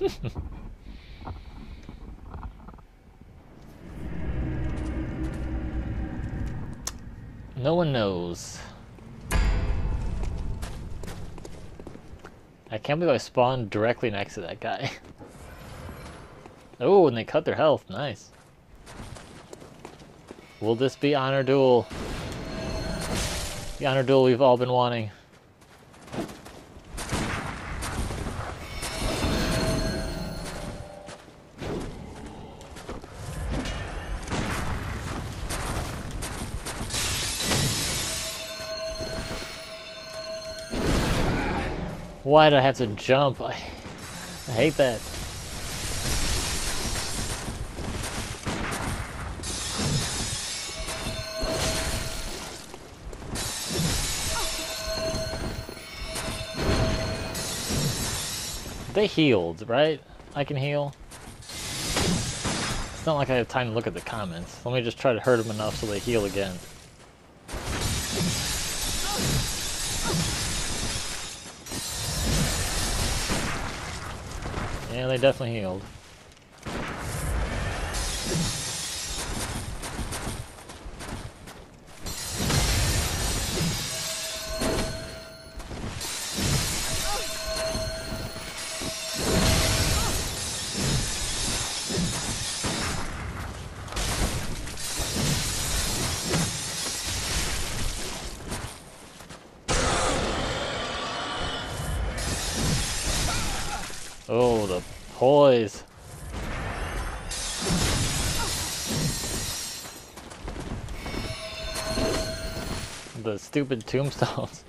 no one knows. I can't believe I spawned directly next to that guy. oh, and they cut their health. Nice. Will this be Honor Duel? The Honor Duel we've all been wanting. Why did I have to jump? I, I hate that. They healed, right? I can heal. It's not like I have time to look at the comments. Let me just try to hurt them enough so they heal again. Yeah, they definitely healed. Oh, the poise. The stupid tombstones.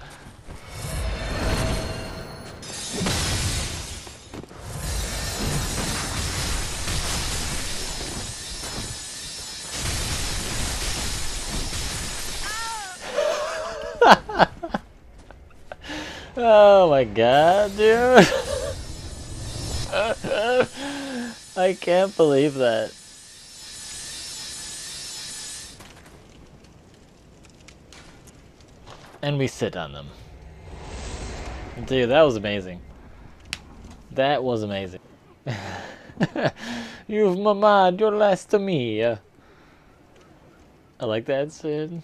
oh my god, dude. I can't believe that. And we sit on them. Dude, that was amazing. That was amazing. You've mamad your last to me. I like that, Sid.